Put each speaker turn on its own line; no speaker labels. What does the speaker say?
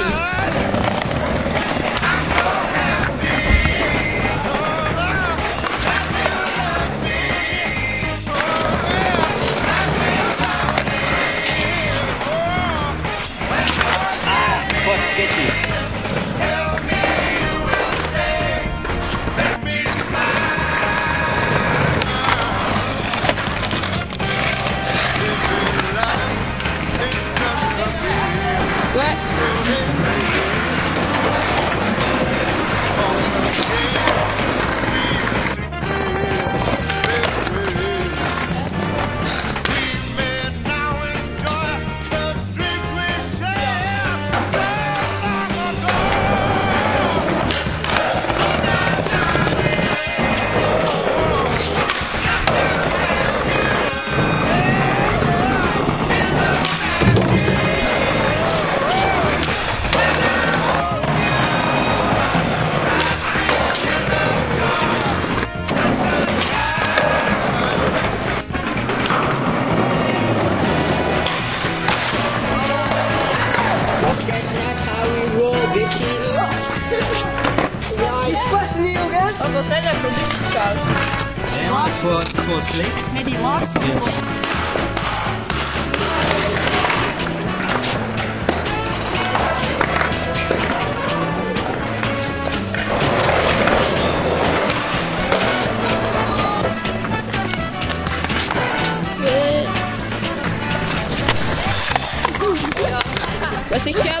nasty.
sketchy.
bitches. Is
pas nieuw, guys.
Oh, wat zijn dat voor koud?
Het slecht. Met
die laag Wat jij?